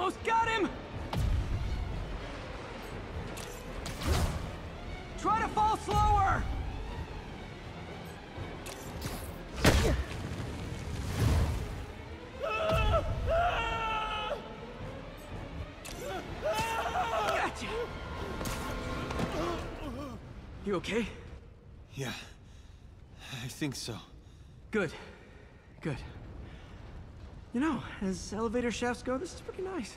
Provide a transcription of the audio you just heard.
Almost got him! Try to fall slower! Gotcha! You okay? Yeah. I think so. Good. Good. You know, as elevator shafts go, this is pretty nice.